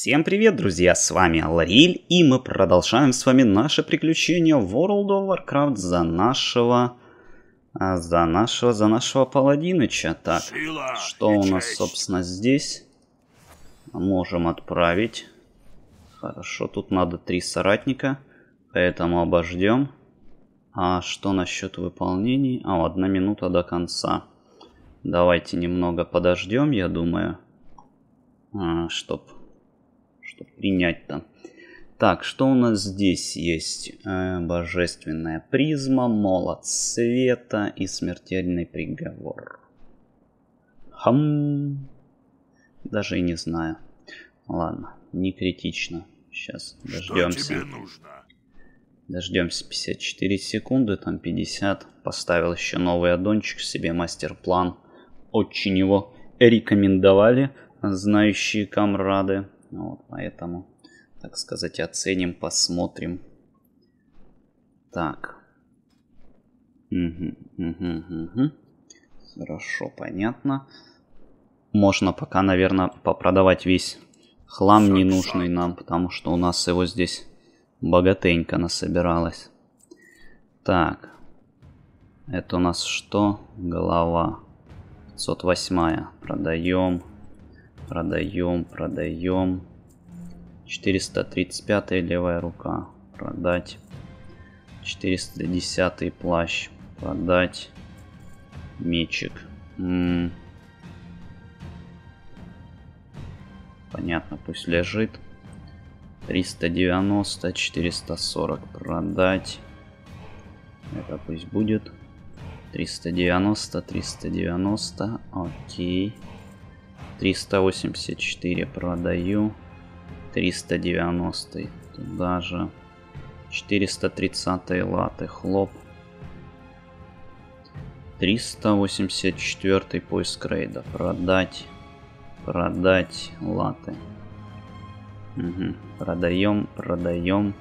Всем привет, друзья, с вами Лариль, и мы продолжаем с вами наше приключение в World of Warcraft за нашего... а, За нашего, за нашего паладиныча. Так, Сила что у нас, собственно, здесь? Можем отправить. Хорошо, тут надо три соратника, поэтому обождем. А что насчет выполнений? А, одна минута до конца. Давайте немного подождем, я думаю. А, чтоб, чтоб принять-то. Так, что у нас здесь есть? Э, божественная призма, молот света и смертельный приговор. Хм. Даже и не знаю. Ладно, не критично. Сейчас Что дождемся. тебе нужно? Дождемся 54 секунды, там 50. Поставил еще новый аддончик себе, мастер-план. Очень его рекомендовали знающие камрады. Вот, поэтому, так сказать, оценим, посмотрим. Так. Мгм, мгм, мгм. Хорошо, понятно. Можно пока, наверное, попродавать весь хлам ненужный нам, потому что у нас его здесь богатенько насобиралось. Так. Это у нас что? Голова. 508. Продаем. Продаем, продаем. 435 левая рука. Продать. 410 плащ. Продать. Мечик. М. Понятно, пусть лежит. 390, 440 продать. Это пусть будет. 390, 390, окей. 384 продаю. 390 туда же. 430 латы хлоп. 384 поиск рейда. Продать. Продать латы. Мгм. Продаем, продаем.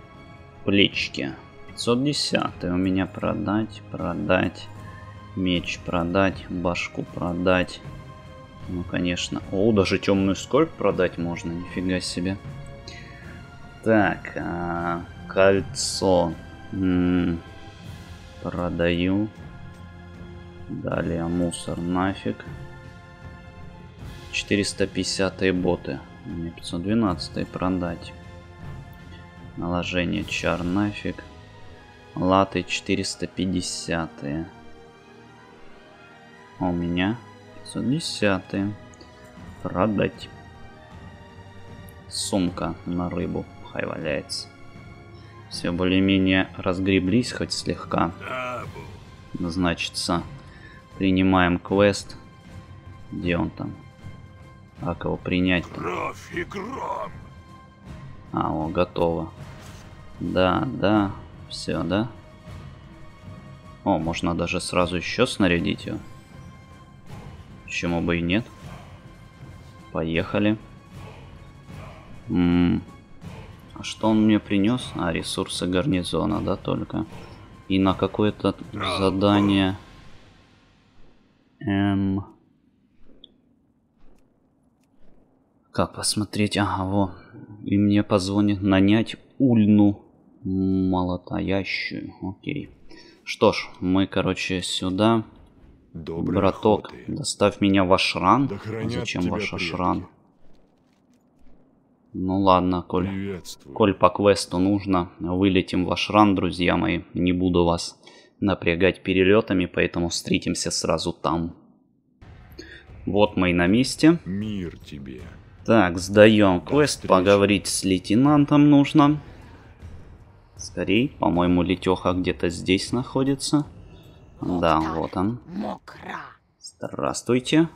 Плечки. 510 у меня продать, продать. Меч продать, башку продать. Ну, конечно. О, даже темную скорбь продать можно, нифига себе. Так, а, кольцо. М, продаю. Далее мусор нафиг. 450 боты. Мне 512 продать. Наложение чар нафиг. Латы 450. А у меня 510. Продать. Сумка на рыбу. Хай валяется. Все более-менее разгреблись хоть слегка. Значится, принимаем квест. Где он там? А кого принять-то? Кровь и гром. А, о, готово. Да, да, все, да? О, можно даже сразу еще снарядить его. Почему бы и нет? Поехали. М, А что он мне принес? А, ресурсы гарнизона, да, только. И на какое-то задание... Эм... Как посмотреть? Ага, во. И мне позвонит нанять Ульну молотоящую. Окей. Что ж, мы, короче, сюда. Доброй Браток, охоты. доставь меня в Ашран. Да А зачем ваш предки. Ашран? Ну ладно, Коль. Коль по квесту нужно, вылетим в Ашран, друзья мои. Не буду вас напрягать перелетами, поэтому встретимся сразу там. Вот мы и на месте. Мир тебе. Так, сдаем квест, встречи. поговорить с лейтенантом нужно. Скорей, по-моему, Летеха где-то здесь находится. Да, вот он. Мокра. Здравствуйте.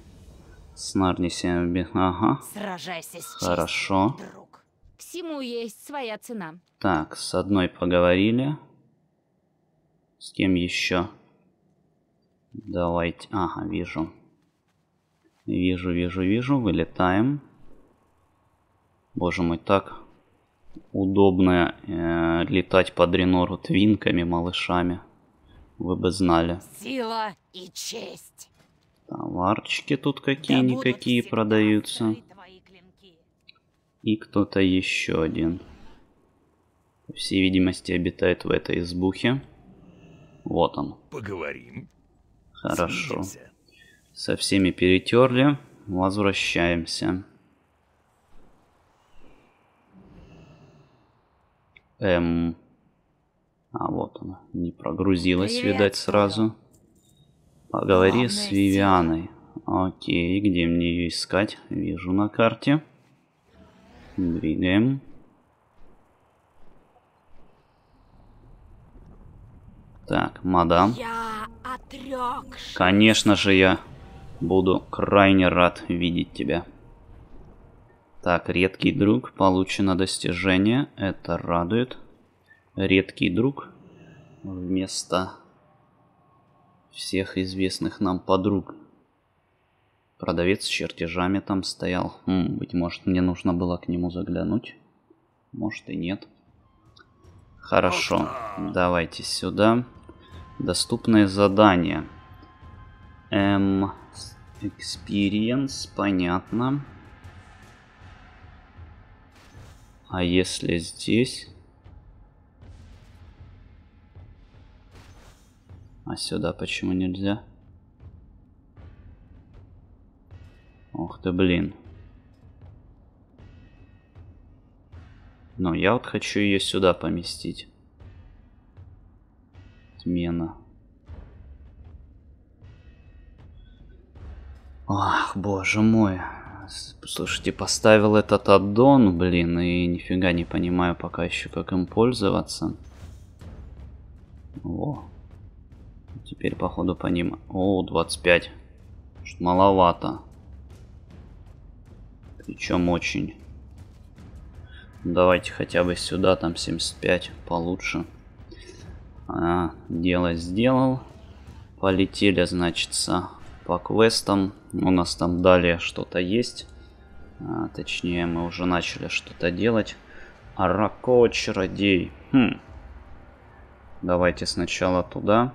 Снарнися, ага, Сражайся с хорошо. друг. Всему есть своя цена. Так, с одной поговорили. С кем еще? Давайте, ага, вижу. Вижу, вижу, вижу, вылетаем. Боже мой, так удобно э, летать по Дренору твинками, малышами. Вы бы знали. Сила и честь. Товарчики тут Да какие-никакие всегда продаются. И кто-то еще один. По всей видимости, обитает в этой избухе. Вот он. Поговорим. Хорошо. Свидимся. Со всеми перетерли. Возвращаемся. Эм... А, вот она. Не прогрузилась, видать, Приветствую. сразу. Поговори Главное с Вивианой. Окей, где мне ее искать? Вижу на карте. Двигаем. Так, мадам. Я отрекший. Конечно же, я буду крайне рад видеть тебя. Так, редкий друг, получено достижение, это радует. Редкий друг вместо всех известных нам подруг. Продавец с чертежами там стоял. Хм, быть может, мне нужно было к нему заглянуть. Может и нет. Хорошо, давайте сюда. Доступные задания. Эм, experience, понятно. А если здесь? А сюда почему нельзя? Ох ты, блин. Но я вот хочу ее сюда поместить. Отмена. Ах, боже мой. Слушайте, поставил этот аддон, блин, и нифига не понимаю пока еще, как им пользоваться. Во. Теперь, походу, по ним... О, 25. Что маловато. Причем очень. Давайте хотя бы сюда, там 75, получше. А, дело сделал. Полетели, значится, по квестам. У нас там далее что-то есть. А, точнее, мы уже начали что-то делать. Арако чародей. Хм. Давайте сначала туда.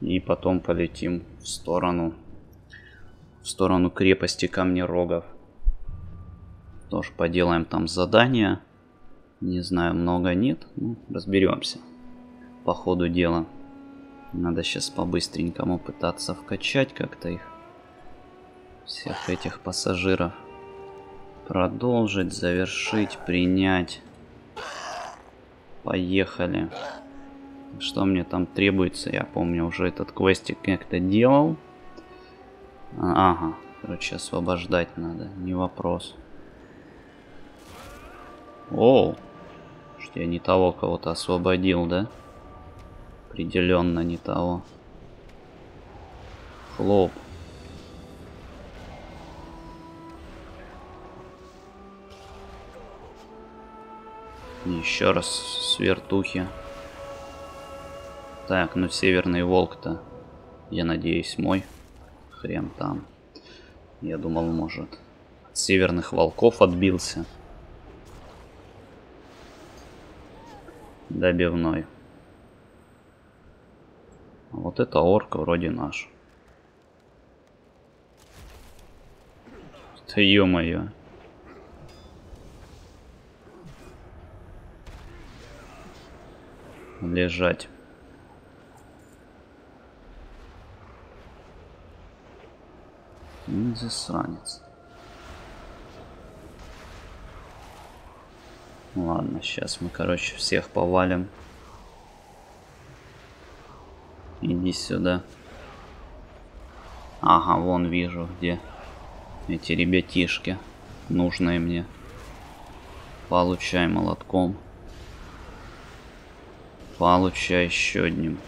И потом полетим в сторону. В сторону крепости Камнерогов. Тоже поделаем там задания. Не знаю, много нет. Ну, разберемся. По ходу дела. Надо сейчас по-быстренькому пытаться вкачать как-то их. Всех этих пассажиров. Продолжить, завершить, принять. Поехали. Что мне там требуется? Я помню, уже этот квестик как-то делал. А, Ага. Короче, освобождать надо. Не вопрос. Оу. Что я не того кого-то освободил, да? Определенно не того. Хлоп. Еще раз с вертухи. Так, ну северный волк-то, я надеюсь, мой. Хрен там. Я думал, может, от северных волков отбился. Добивной. А Вот это орк вроде наш. Да ё-моё. Лежать. Ну, Засранец. Ладно, сейчас мы, короче, всех повалим. Иди сюда. Ага, вон вижу, где эти ребятишки. Нужные мне. Получай молотком. Получай еще одним.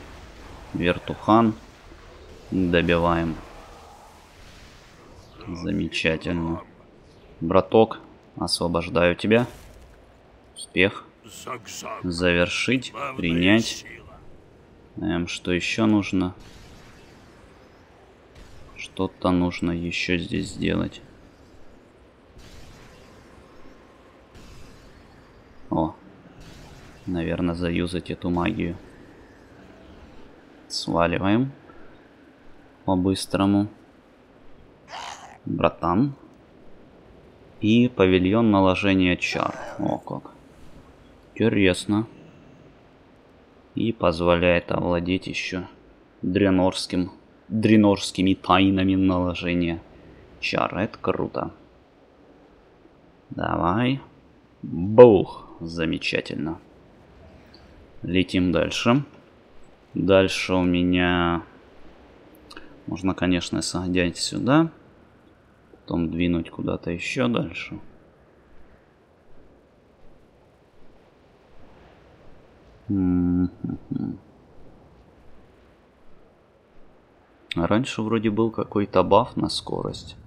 Вертухан. Добиваем. Замечательно. Браток, освобождаю тебя. Успех. Завершить. Принять. Эм, что еще нужно? Что-то нужно еще здесь сделать. О, наверное, заюзать эту магию. Сваливаем по-быстрому. Братан. И павильон наложения чар. О, как. Интересно. И позволяет овладеть еще дренорским, дренорскими тайнами наложения чар. Это круто. Давай. Бух. Замечательно. Летим дальше. Дальше у меня... Можно, конечно, садять сюда. Потом двинуть куда-то еще дальше. Раньше вроде был какой-то баф на скорость.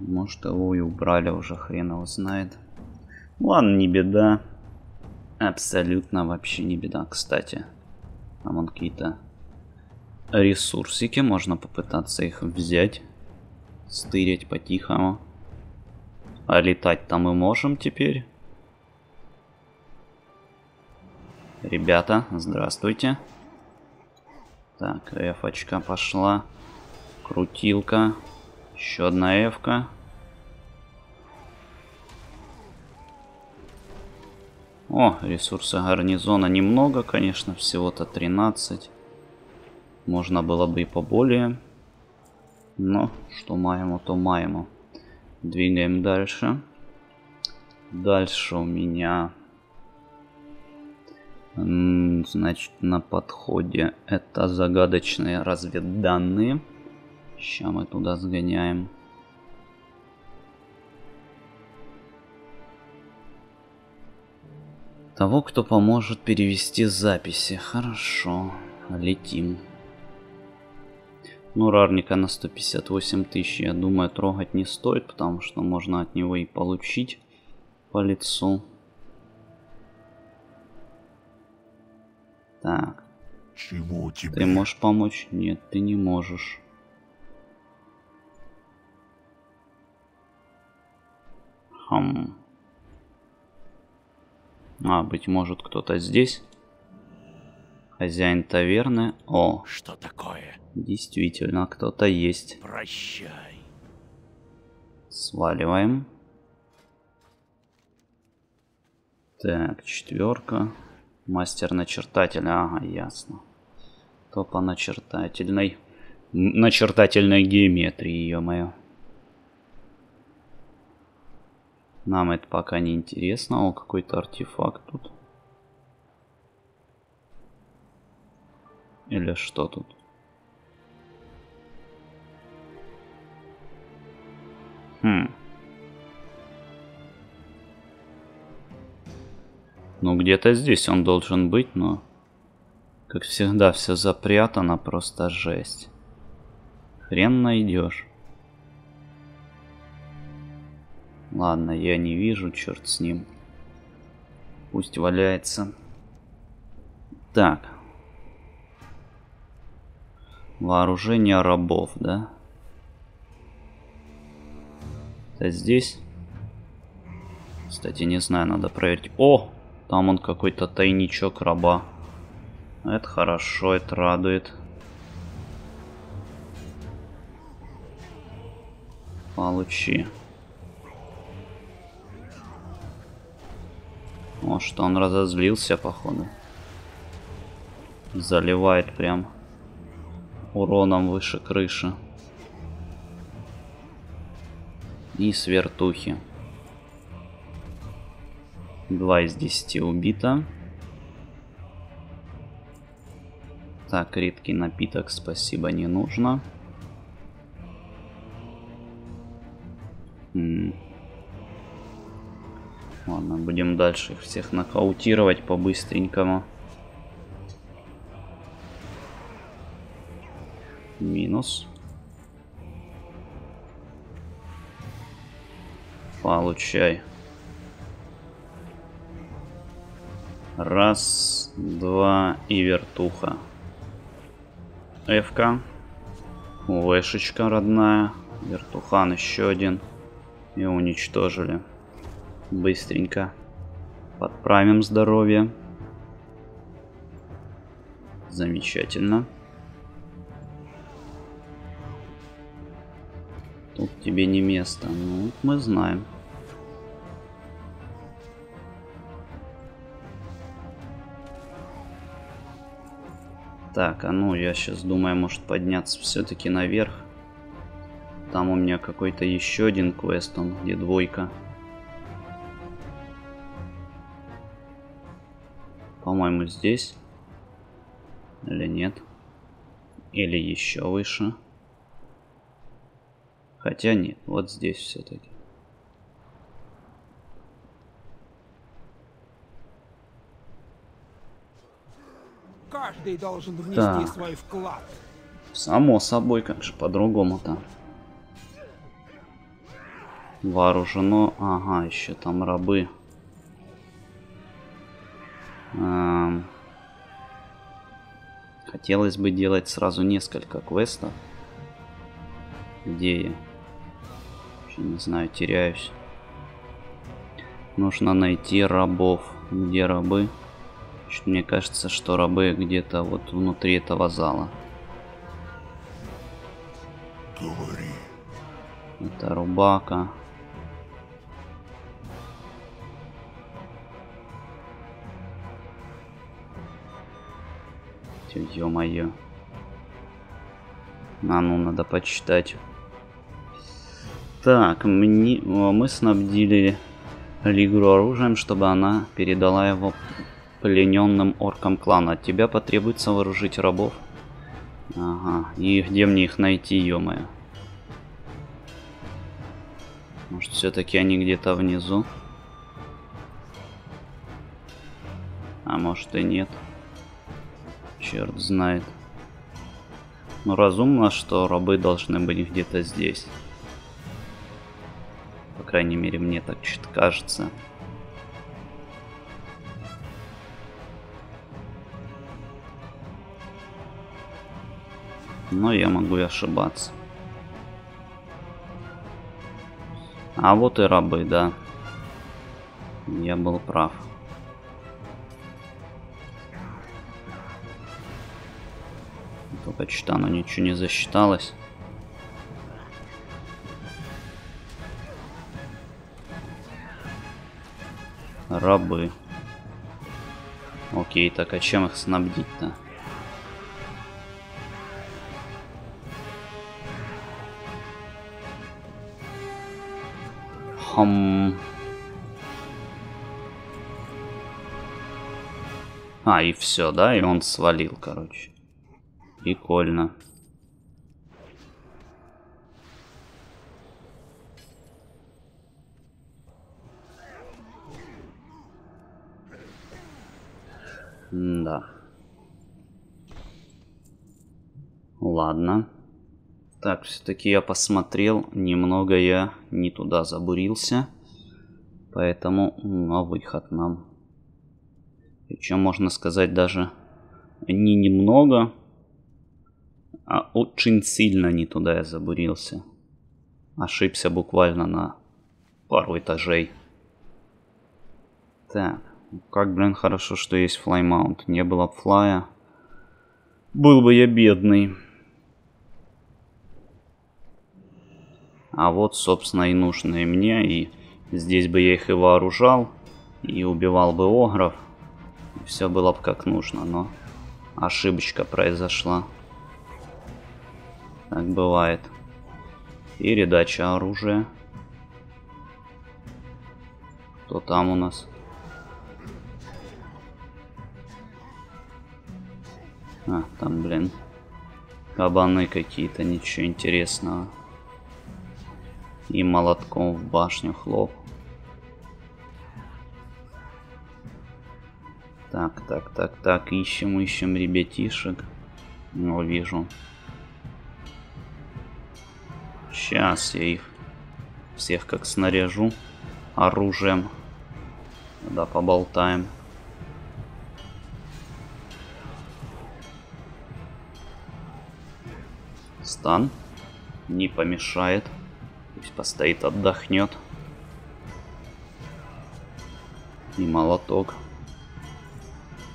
Может его и убрали уже, хрен его знает. Ладно, не беда. Абсолютно вообще не беда, кстати. Там вон какие-то ресурсики, можно попытаться их взять. Стырить по-тихому. А летать там мы можем теперь. Ребята, здравствуйте. Так, эфочка пошла. Крутилка. Еще одна эфка. О, ресурсы гарнизона немного, конечно, всего-то 13. Можно было бы и поболее. Но что маємо, то маємо. Двигаем дальше. Дальше у меня... Значит, на подходе это загадочные разведданные. Сейчас мы туда сгоняем. Того, кто поможет перевести записи. Хорошо, летим. Ну, рарника на 158 тысяч, я думаю, трогать не стоит, потому что можно от него и получить по лицу. Так. Чему тебе? Ты можешь помочь? Нет, ты не можешь. Хм. А, быть может, кто-то здесь? Хозяин таверны. О, Что такое? действительно, кто-то есть. Прощай. Сваливаем. Так, четверка. Мастер начертателя. Ага, ясно. То по начертательной... Начертательной геометрии, ё-моё. Нам это пока не интересно. О, какой-то артефакт тут. Или что тут? Хм. Ну, где-то здесь он должен быть, но... Как всегда, все запрятано, просто жесть. Хрен найдешь. Ладно, я не вижу, черт с ним. Пусть валяется. Так. Вооружение рабов, да? Это здесь? Кстати, не знаю, надо проверить. О! Там он какой-то тайничок раба. Это хорошо, это радует. Получи. О, что он разозлился, походу. Заливает прям уроном выше крыши. И свертухи. Два из десяти убито. Так, редкий напиток, спасибо, не нужно. М. Ладно, будем дальше их всех нокаутировать по-быстренькому. Минус. Получай. Раз, два и вертуха. Эвка. Вэшечка родная. Вертухан еще один. И уничтожили. Быстренько. Подправим здоровье. Замечательно. Тут тебе не место. Ну, мы знаем. Так, а ну, я сейчас думаю, может подняться все-таки наверх. Там у меня какой-то еще один квест, он где двойка. По-моему, здесь. Или нет? Или еще выше? Хотя нет, вот здесь все-таки. Каждый должен внести Так. свой вклад. Само собой, как же по-другому-то. Вооружено. Ага, еще там рабы. Эм, Хотелось бы делать сразу несколько квестов. Где я? Вообще не знаю, теряюсь. Нужно найти рабов. Где рабы? Чё-то Мне кажется, что рабы где-то вот внутри этого зала. Говори. Это рубака. Ё-моё. А ну, надо почитать. Так, мне, мы снабдили Лигру оружием, чтобы она передала его плененным оркам клана. От тебя потребуется вооружить рабов. Ага, и где мне их найти, ё-моё? Может, все-таки они где-то внизу? А может и нет. Черт знает. Ну, разумно, что рабы должны быть где-то здесь. По крайней мере, мне так чуть кажется. Но я могу и ошибаться. А вот и рабы, да. Я был прав. Только оно ничего не засчиталось. Рабы. Окей, так а чем их снабдить-то? Хм. А, и все, да? И он свалил, короче. Прикольно. Да. Ладно. Так, все-таки я посмотрел, немного я не туда забурился. Поэтому на выход нам. Причем можно сказать даже не немного, а очень сильно не туда я забурился. Ошибся буквально на пару этажей. Так, как, блин, хорошо, что есть флаймаунт. Не было б флая. Был бы я бедный. А вот, собственно, и нужные мне. И здесь бы я их и вооружал. И убивал бы огров. И все было бы как нужно, но ошибочка произошла. Так бывает. Передача оружия. Кто там у нас? А, там, блин, кабаны какие-то, ничего интересного. И молотком в башню хлоп. Так, так, так, так, ищем, ищем ребятишек. Ну, вижу. Сейчас я их всех как снаряжу оружием. Да, поболтаем. Стан не помешает. Пусть постоит, отдохнет. И молоток.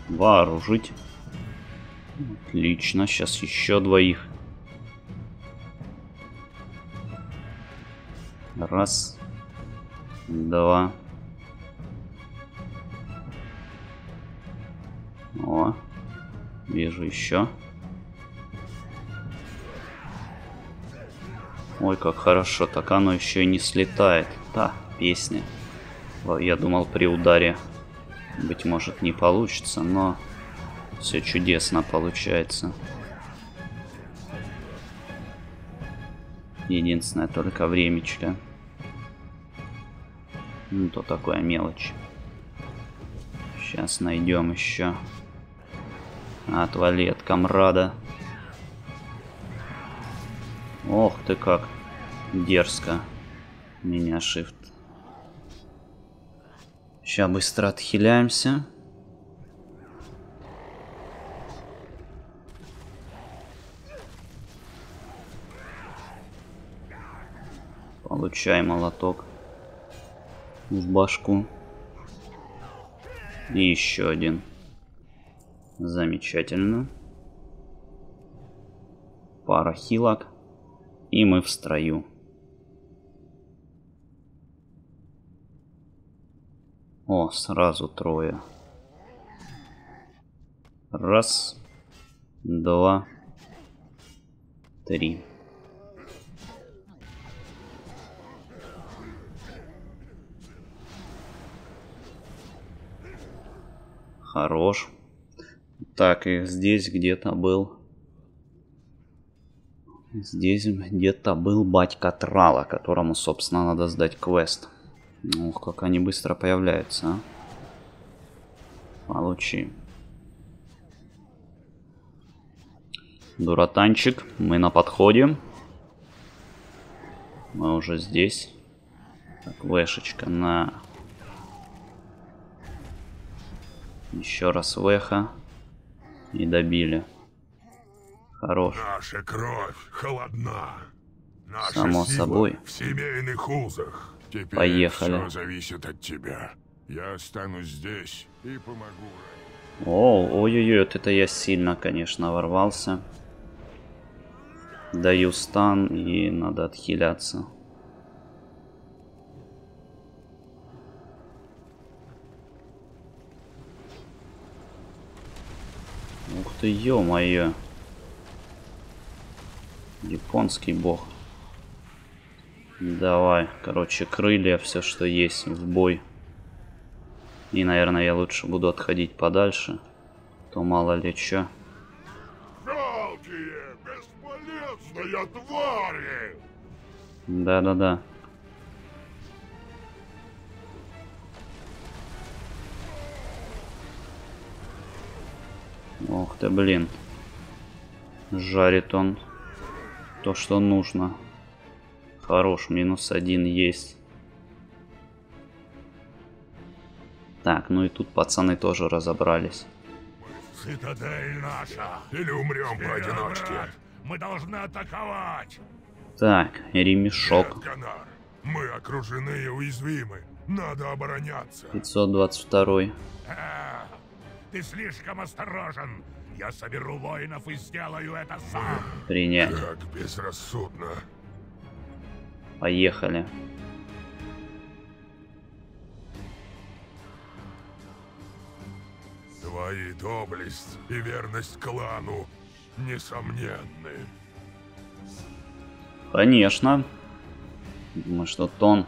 Вооружить. Отлично, сейчас еще двоих. Раз. Два. О. Вижу еще. Ой, как хорошо. Так оно еще и не слетает. Да, песня. Я думал при ударе, быть может, не получится, но все чудесно получается. Единственное, только времечко. Ну, то такое мелочь. Сейчас найдем еще. Отвали от комрада. Ох ты как дерзко. Меня shift. Сейчас быстро отхиляемся. Получай молоток в башку. И еще один. Замечательно. Пара хилок. И мы в строю. О, сразу трое. Раз, два, три. Хорош. Так, и здесь где-то был... Здесь где-то был батька Трала, которому, собственно, надо сдать квест. Ух, как они быстро появляются, а. Получи. Дуратанчик, мы на подходе. Мы уже здесь. Так, вешечка на Еще раз веха. И добили. Хорош. Наша кровь холодна. Наша Само сила собой. В семейных узах. Теперь Поехали. все зависит от тебя. Я останусь здесь и помогу. О, ой-ой-ой, вот это я сильно, конечно, ворвался. Даю стан и надо отхиляться. Ух ты, ё-моё. Японский бог. Давай, короче, крылья, все, что есть, в бой. И, наверное, я лучше буду отходить подальше. То мало ли чё. Жалкие, бесполезные твари! Да-да-да. Ох ты, блин. Жарит он то, что нужно. Хорош, минус один есть. Так, ну и тут пацаны тоже разобрались. Цитадель наша! Или умрем поодиночке. Мы должны атаковать! Так, ремешок. Нет, Ганар, мы окружены и уязвимы. Надо обороняться. 522. А, ты слишком осторожен. Я соберу воинов и сделаю это сам. Принять. Как безрассудно. Поехали. Твои доблесть и верность клану несомненны. Конечно. Мы что, тон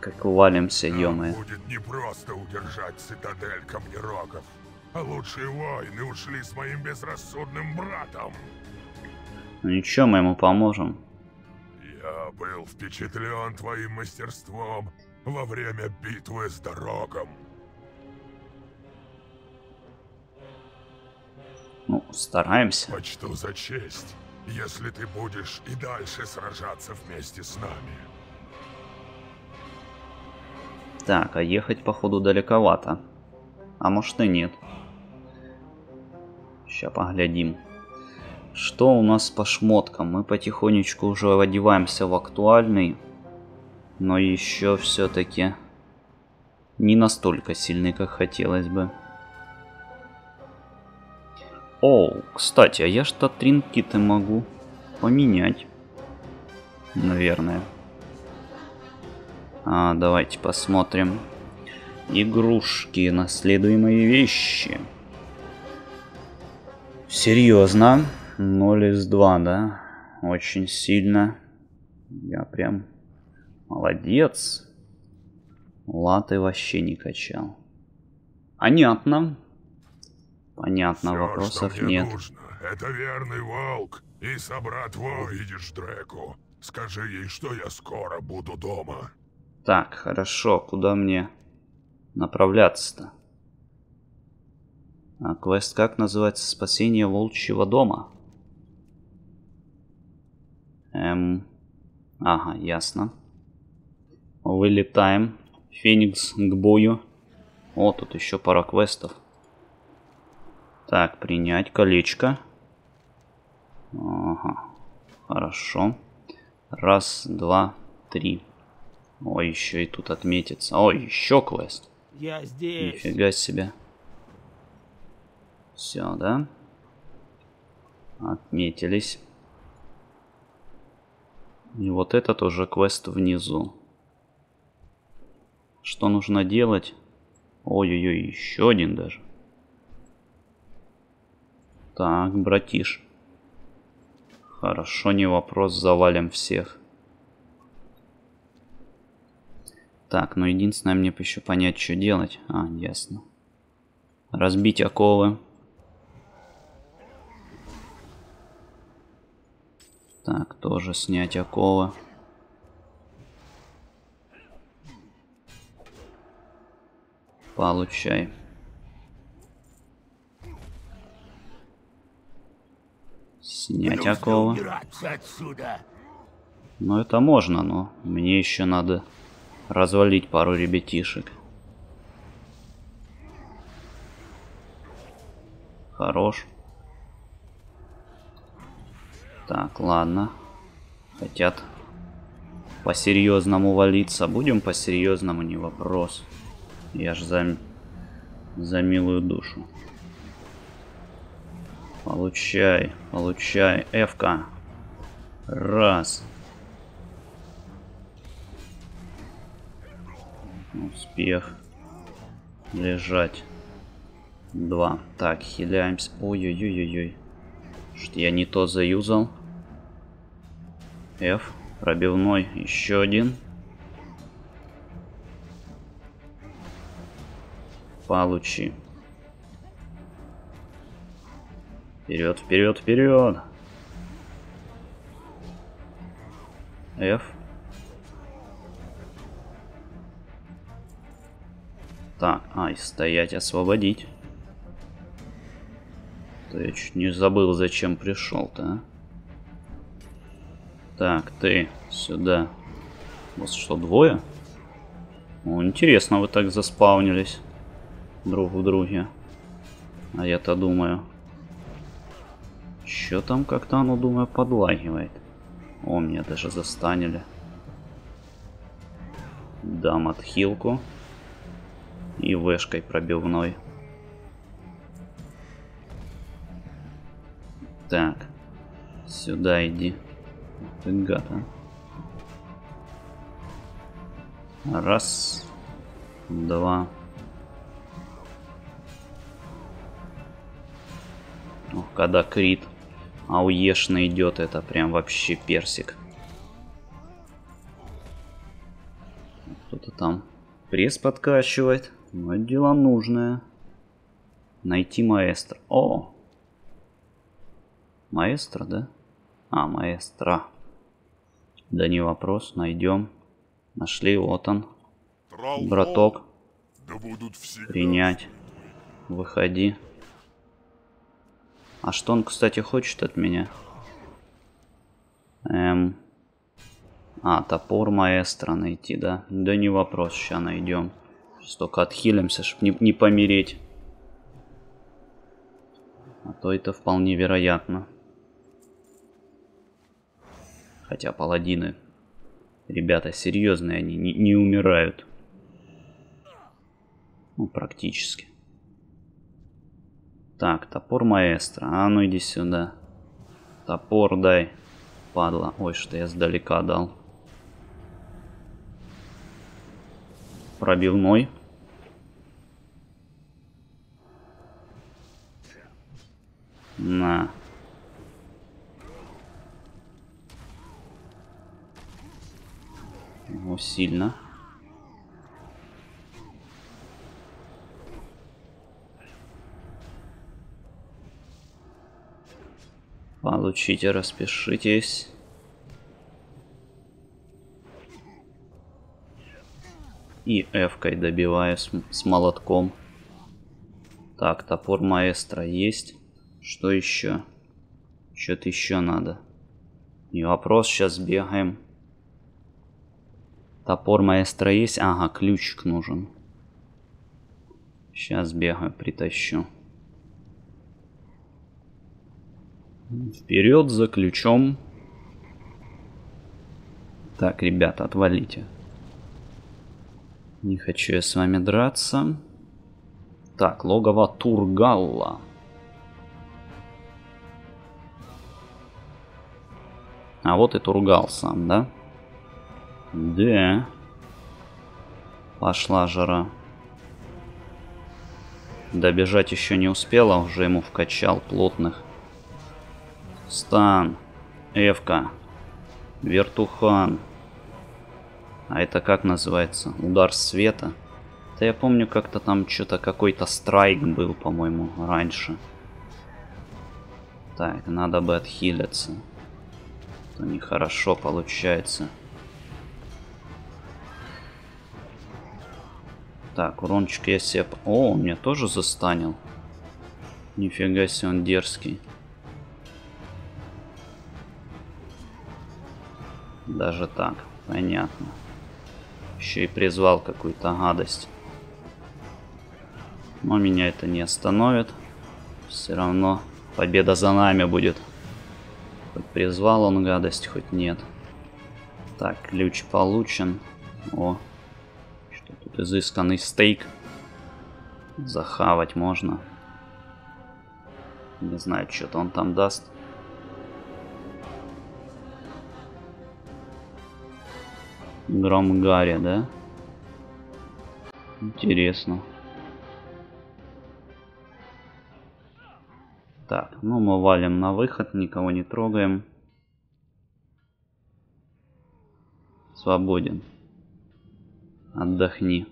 как валимся, ё будет непросто удержать цитадель камнерогов. А лучшие воины ушли с моим безрассудным братом. Ну ничего, мы ему поможем. Я был впечатлен твоим мастерством во время битвы с дорогом. Ну, стараемся. Почту за честь, если ты будешь и дальше сражаться вместе с нами. Так, а ехать, походу, далековато. А может и нет. Сейчас поглядим. Что у нас по шмоткам? Мы потихонечку уже одеваемся в актуальный. Но еще все-таки не настолько сильный, как хотелось бы. О, кстати, а я что тринкиты могу поменять. Наверное. А, давайте посмотрим. Игрушки, наследуемые вещи. Серьезно. 0 из 2, да? Очень сильно. Я прям молодец. Латы вообще не качал. Понятно. Понятно, Всё, вопросов что мне нет. нужно, это верный волк и собрат. Видишь Дреку? Скажи ей, что я скоро буду дома. Так, хорошо, куда мне направляться-то? А квест как называется? Спасение волчьего дома. Эм... Ага, ясно. Вылетаем. Феникс к бою. О, тут еще пара квестов. Так, принять колечко. Ага. Хорошо. Раз, два, три. Ой, еще и тут отметится. Ой, еще квест. Я здесь. Нифига себе. Все, да? Отметились. И вот это тоже квест внизу. Что нужно делать? Ой-ой-ой, еще один даже. Так, братиш. Хорошо, не вопрос, завалим всех. Так, ну единственное, мне еще понять, что делать. А, ясно. Разбить оковы. Так, тоже снять оковы. Получай. Снять отсюда. Ну это можно, но мне еще надо развалить пару ребятишек. Хорош. Так, ладно. Хотят по-серьезному валиться. Будем по-серьезному, не вопрос. Я ж за, за милую душу. Получай, получай. Эвка. Раз. Успех. Лежать. Два. Так, хиляемся. Ой-ой-ой-ой-ой. Что я не то заюзал. F. Пробивной. Еще один. Получи. Вперед, вперед, вперед. F. Так, ай, стоять, освободить. То я чуть не забыл, зачем пришел-то, а? Так, ты сюда. У вас что, двое? Ну, интересно, вы так заспаунились друг в друге. А я-то думаю. Что там как-то оно, думаю, подлагивает. О, меня даже застанили. Дам отхилку. И вышкой пробивной. Так. Сюда иди. Ты гад, а. Раз. Два. Ох, когда крит ауешно идет, это прям вообще персик. Кто-то там пресс подкачивает. Но дело нужное. Найти маэстро. О! Маэстро, да? А, маэстро. Да не вопрос, найдем. Нашли, вот он. Браток, Да будут всегда. принять. Выходи. А что он, кстати, хочет от меня? Эм... А, топор маэстро найти, да? Да не вопрос, сейчас найдем. Сейчас только отхилимся, чтобы не, не помереть. А то это вполне вероятно. Хотя паладины, ребята серьезные, они не, не умирают. Ну, практически. Так, топор маэстро. А ну иди сюда. Топор дай. Падла. Ой, что я сдалека дал. Пробивной. На. Сильно. Получите, распишитесь. И F-кой добиваю с, с молотком. Так, топор маэстро есть. Что еще? Что-то еще надо. Не вопрос, сейчас бегаем. Топор маэстро есть? Ага, ключик нужен. Сейчас бегаю, притащу. Вперед за ключом. Так, ребята, отвалите. Не хочу я с вами драться. Так, логово Тургалла. А вот и Тургал сам, да? Да. Пошла жара. Добежать еще не успела, уже ему вкачал плотных. Стан. Эвка. Вертухан. А это как называется? Удар света? Да я помню, как-то там что-то какой-то страйк был, по-моему, раньше. Так, надо бы отхилиться. То нехорошо получается. Так, урончик я себе... О, он меня тоже застанил. Нифига себе, он дерзкий. Даже так, понятно. Еще и призвал какую-то гадость. Но меня это не остановит. Все равно победа за нами будет. Хоть призвал он гадость, хоть нет. Так, ключ получен. О, изысканный стейк. Захавать можно. Не знаю, что-то он там даст. Гром Гарри, да? Интересно. Так, ну мы валим на выход, никого не трогаем. Свободен. Отдохни.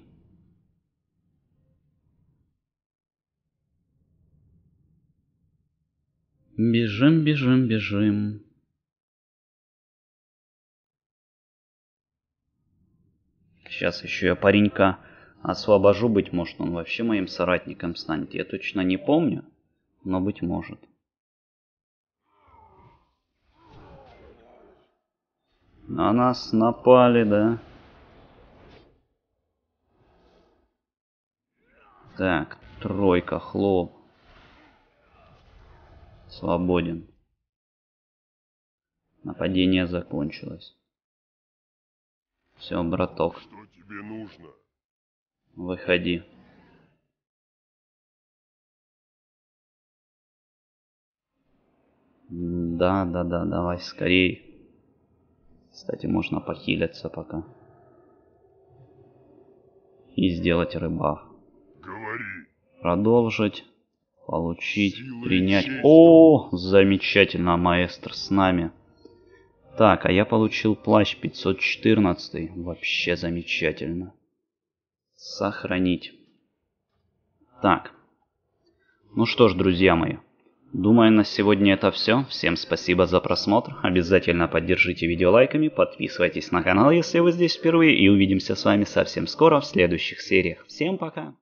Бежим, бежим, бежим. Сейчас еще я паренька освобожу, быть может он вообще моим соратником станет. Я точно не помню, но быть может. На нас напали, да? Так, тройка, хлоп. Свободен. Нападение закончилось. Все, браток. Что тебе нужно? Выходи. Да, да, да, давай скорей. Кстати, можно похилиться пока. И сделать рыбах. Говори. Продолжить. Получить. Сила и принять. О, замечательно, маэстр с нами. Так, а я получил плащ 514. Вообще замечательно. Сохранить. Так. Ну что ж, друзья мои. Думаю, на сегодня это все. Всем спасибо за просмотр. Обязательно поддержите видео лайками, подписывайтесь на канал, если вы здесь впервые. И увидимся с вами совсем скоро в следующих сериях. Всем пока!